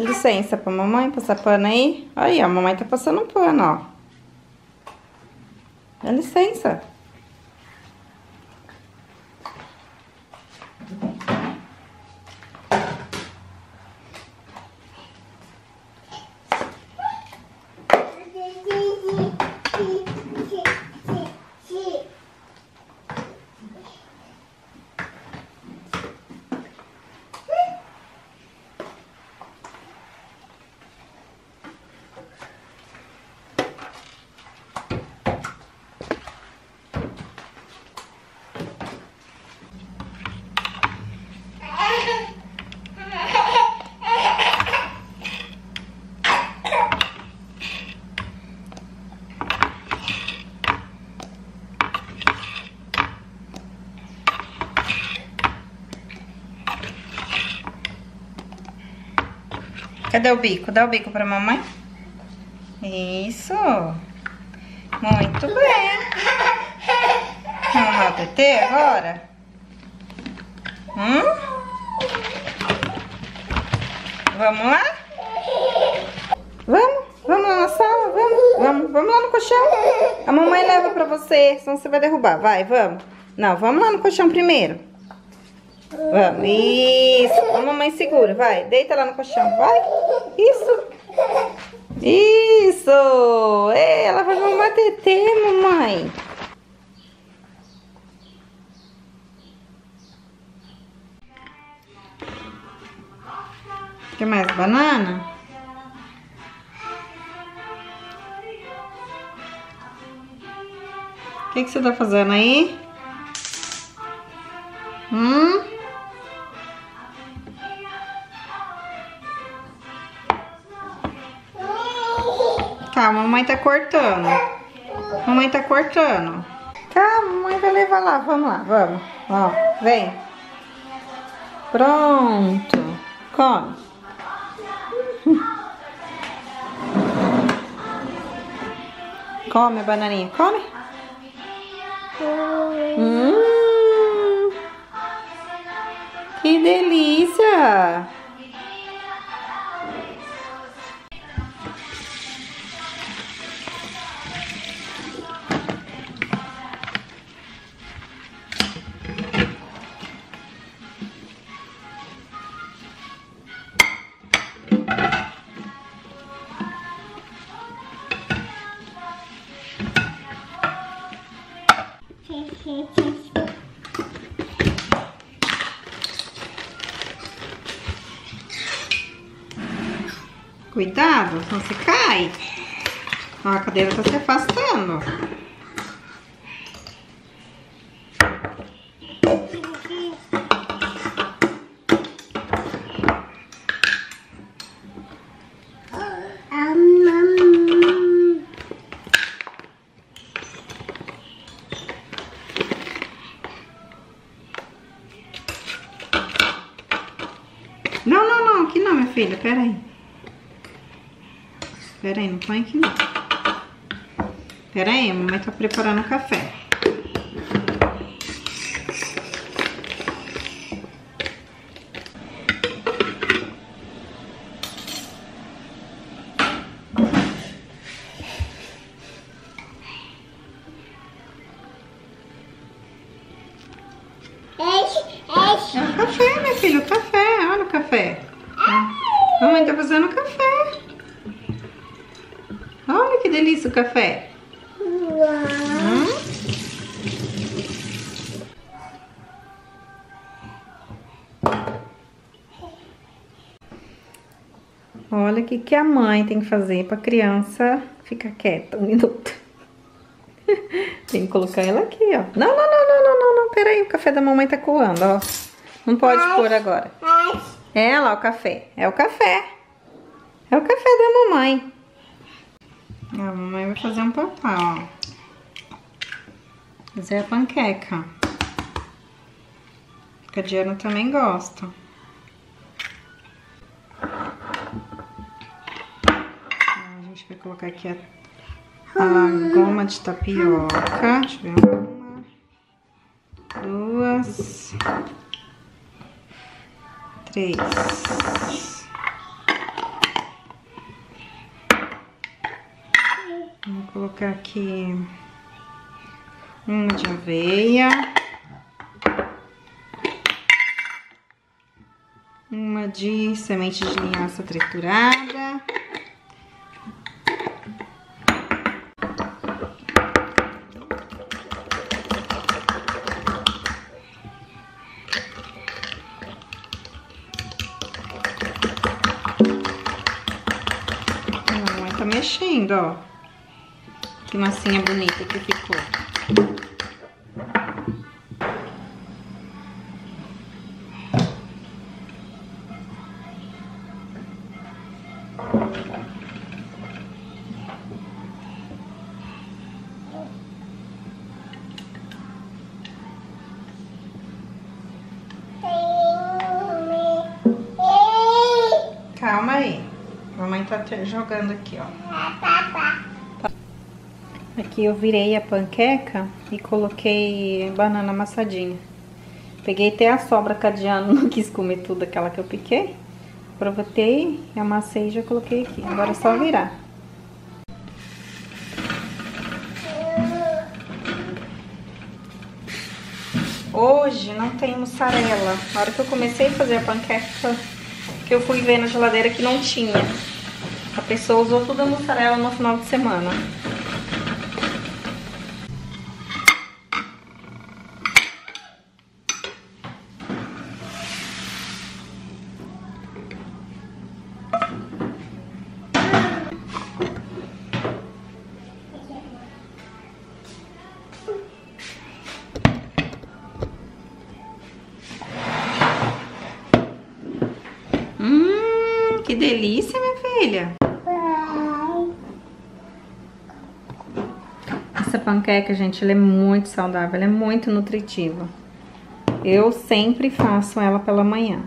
licença pra mamãe passar pano aí. Aí, ó, a mamãe tá passando pano, ó. Dá licença. Cadê o bico? Dá o bico pra mamãe. Isso. Muito bem. Vamos lá, TT agora? Hum? Vamos lá? Vamos? Vamos lá na sala? Vamos? Vamos, vamos lá no colchão? A mamãe leva pra você, senão você vai derrubar. Vai, vamos. Não, vamos lá no colchão primeiro. Vamos, isso. A mamãe segura, vai. Deita lá no colchão, vai. Isso. Isso. Ei, ela vai mamar TT, mamãe. Quer mais banana? O que, que você tá fazendo aí? Hum? Calma, mamãe tá cortando. Mamãe tá cortando. Calma, mamãe vai levar lá. Vamos lá, vamos. Ó, vem. Pronto. Come. Come bananinha, come. Hum, que delícia! Cuidado, senão você cai. Ó, a cadeira tá se afastando. Não, não, não, aqui não, minha filha, peraí. Pera aí, não põe aqui não. Pera aí, a mamãe tá preparando o café. É o café, minha filha, o café. Olha o café. Mamãe tá fazendo café. Olha que delícia o café. Hum? Olha o que, que a mãe tem que fazer pra criança ficar quieta um minuto. tem que colocar ela aqui, ó. Não, não, não, não, não, não, não. Pera aí, o café da mamãe tá coando, ó. Não pode pôr agora. É lá o café. É o café. É o café da mamãe. A mamãe vai fazer um papá, ó. Fazer a panqueca. Que a Diana também gosta. A gente vai colocar aqui a, a goma de tapioca. Deixa eu ver. Uma, duas, três. Colocar aqui uma de aveia. Uma de semente de linhaça triturada. Tá mexendo, ó. Que massinha bonita que ficou. Calma aí. Mamãe tá jogando aqui, ó. Aqui eu virei a panqueca e coloquei banana amassadinha. Peguei até a sobra cadiano, não quis comer tudo aquela que eu piquei. Aproveitei, amassei e já coloquei aqui. Agora é só virar. Hoje não tem mussarela. Na hora que eu comecei a fazer a panqueca, que eu fui ver na geladeira que não tinha. A pessoa usou toda a mussarela no final de semana. Delícia, minha filha. Essa panqueca, gente, ela é muito saudável, ela é muito nutritiva. Eu sempre faço ela pela manhã.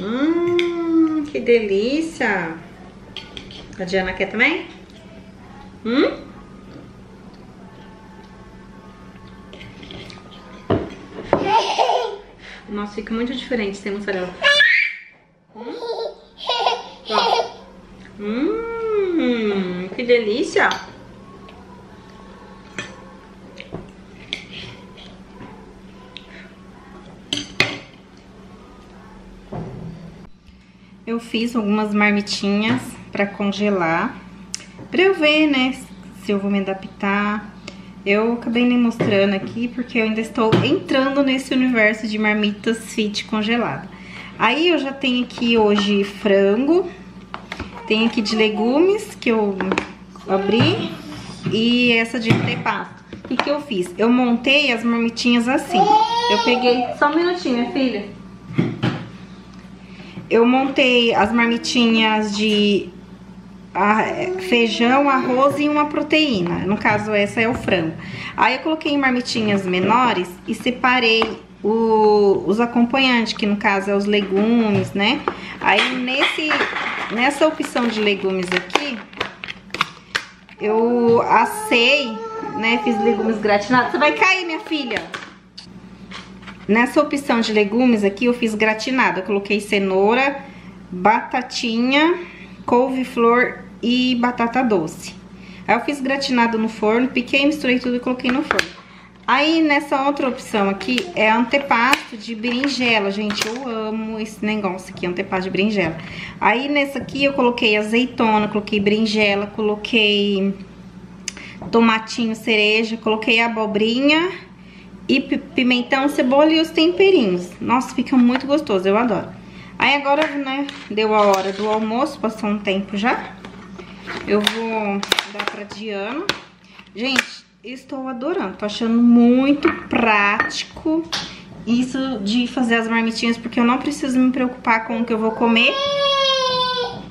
Hum, que delícia! A Diana quer também? Hum? Nossa, fica muito diferente sem mussarela. Hum? Hum, que delícia! Fiz algumas marmitinhas pra congelar, pra eu ver, né, se eu vou me adaptar. Eu acabei nem mostrando aqui porque eu ainda estou entrando nesse universo de marmitas fit congelada. Aí eu já tenho aqui hoje frango, tem aqui de legumes que eu abri e essa de antepasto. O que, que eu fiz? Eu montei as marmitinhas assim. Eu peguei... Só um minutinho, minha filha. Eu montei as marmitinhas de feijão, arroz e uma proteína. No caso, essa é o frango. Aí eu coloquei em marmitinhas menores e separei o- os acompanhantes, que no caso é os legumes, né? Aí nesse, nessa opção de legumes aqui, eu assei, né? Fiz legumes gratinados. Você vai cair, minha filha! Nessa opção de legumes aqui, eu fiz gratinado. Eu coloquei cenoura, batatinha, couve-flor e batata doce. Aí eu fiz gratinado no forno, piquei, misturei tudo e coloquei no forno. Aí, nessa outra opção aqui, é antepasto de berinjela. Gente, eu amo esse negócio aqui, antepasto de berinjela. Aí, nessa aqui, eu coloquei azeitona, coloquei berinjela, coloquei tomatinho cereja, coloquei abobrinha e pi- pimentão, cebola e os temperinhos. Nossa, fica muito gostoso, eu adoro. Aí agora, né, deu a hora do almoço, passou um tempo já. Eu vou dar pra Diana. Gente, estou adorando, tô achando muito prático isso de fazer as marmitinhas, porque eu não preciso me preocupar com o que eu vou comer.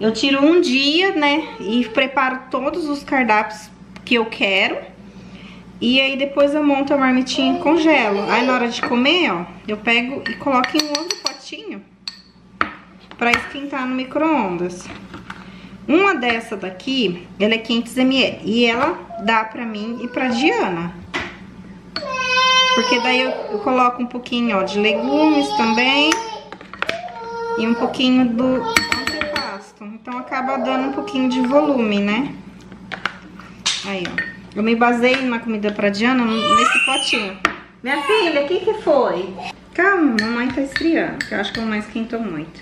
Eu tiro um dia, né? E preparo todos os cardápios que eu quero. E aí depois eu monto a marmitinha e congelo. Aí na hora de comer, ó, eu pego e coloco em um outro potinho pra esquentar no micro-ondas. Uma dessa daqui, ela é 500ml e ela dá pra mim e pra Diana. Porque daí eu, eu coloco um pouquinho, ó, de legumes também e um pouquinho do antepasto. Então acaba dando um pouquinho de volume, né? Aí, ó. Eu me baseio na comida pra Diana nesse potinho. Minha filha, o que que foi? Calma, mamãe tá esfriando, que eu acho que a mamãe esquentou muito.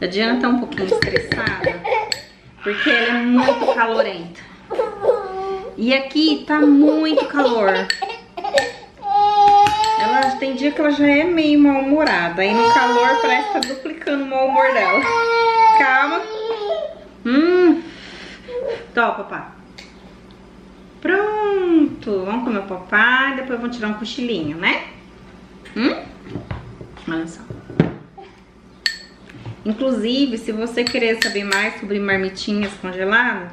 A Diana tá um pouquinho estressada, porque ela é muito calorenta. E aqui tá muito calor. Ela tem dia que ela já é meio mal-humorada. Aí no calor parece que tá duplicando o mau humor dela. Calma. Hum. Tó, papá. Pronto. Vamos comer o papai. Depois vamos tirar um cochilinho, né? Hum? Olha só. Inclusive, se você querer saber mais sobre marmitinhas congeladas,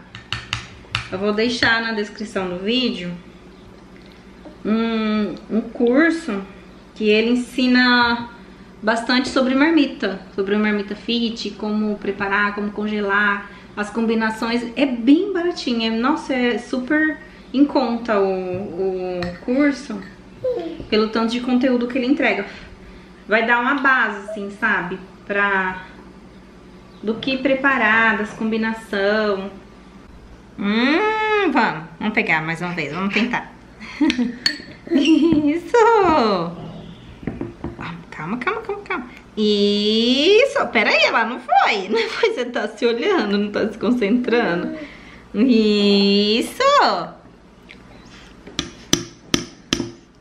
eu vou deixar na descrição do vídeo um, um curso que ele ensina bastante sobre marmita, sobre marmita fit, como preparar, como congelar, as combinações. É bem baratinho, é, nossa, é super em conta o, o curso, pelo tanto de conteúdo que ele entrega. Vai dar uma base, assim, sabe? Pra... Do que preparar, das combinação. Hum, vamos. Vamos pegar mais uma vez, vamos tentar. Isso! Calma, calma, calma, calma. Isso! Peraí, ela não foi. Não foi, você tá se olhando, não tá se concentrando. Isso!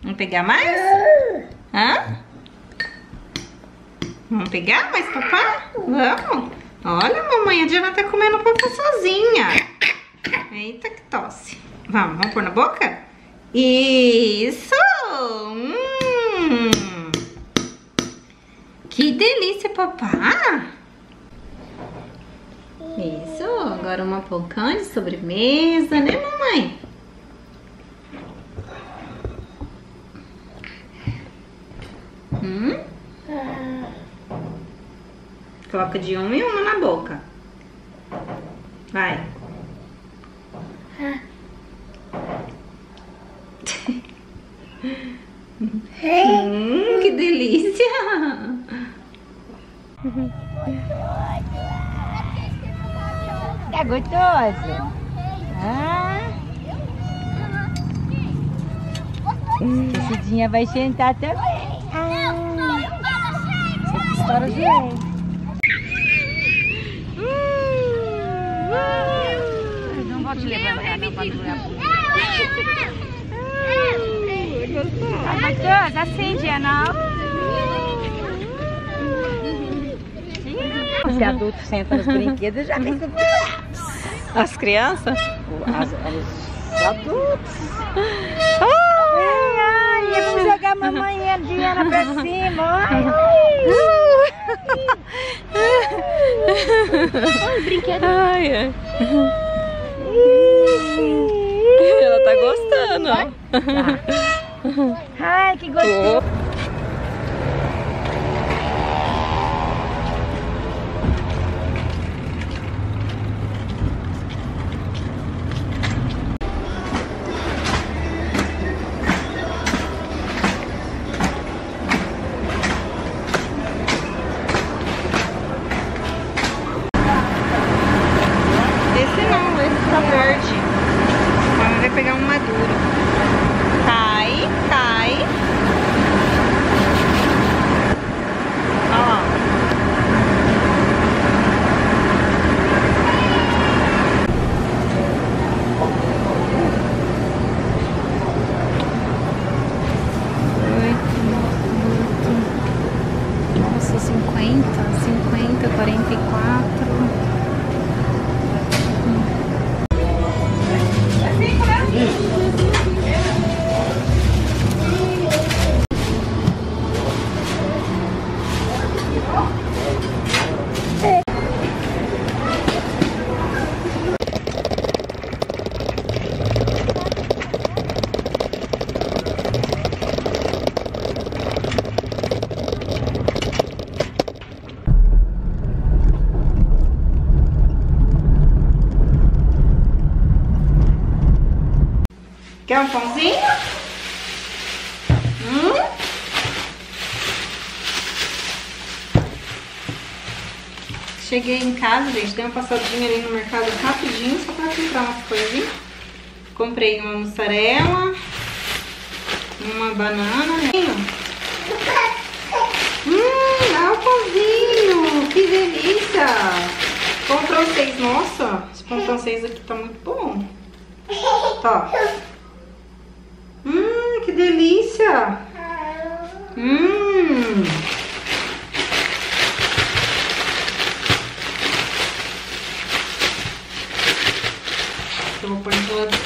Vamos pegar mais? Hã? Vamos pegar mais papá? Vamos! Olha, mamãe, a Diana tá comendo papá sozinha. Eita, que tosse. Vamos, vamos pôr na boca? Isso! Hum. Que delícia, papá! Isso, agora uma pocã de sobremesa, né, mamãe? Hum? Coloca de uma em uma na boca. Vai. hum, que delícia! Tá gostoso? Ah. Dia vai sentar também. Ah. Você estoura de leite. Não vou te pra doer a bunda. Tá gostoso? Assim, Diana. Os adultos sentam nos brinquedos já ficam... As crianças? As, os adultos. Ai, ai, vou jogar a mamãe e a Diana pra cima. Ai, ai. brinquedo. Ai, ai. Ela tá gostando, ó. Ai, que gostoso. Quer um pãozinho? Hum? Cheguei em casa, gente, dei uma passadinha ali no mercado rapidinho, só pra comprar umas coisinhas. Comprei uma mussarela, uma banana, né? Hum, ah, o pãozinho, que delícia! Pão francês, nossa, esse pão francês aqui tá muito bom. Tá. Hum, que delícia! Hum! Eu vou pôr no